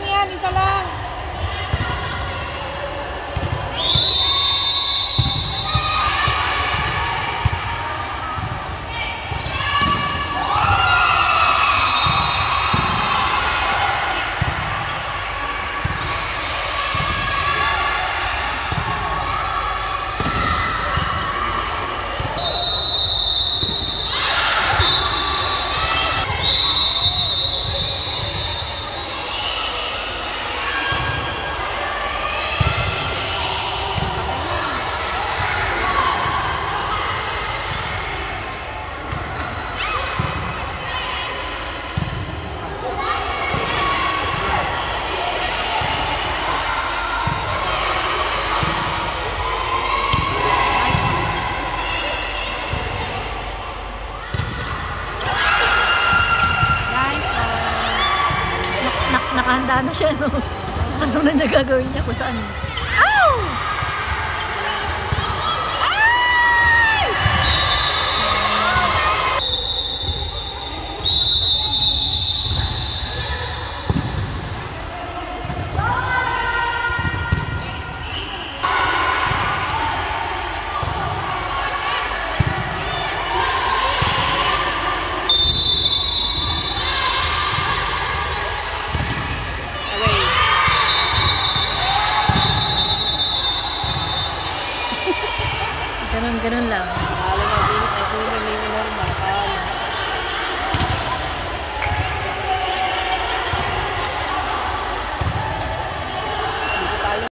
lang yan, isa lang. Matanda na siya, no? Ano na niya gagawin niya kung saan? Ganun, ganun lang. Hindi na tayo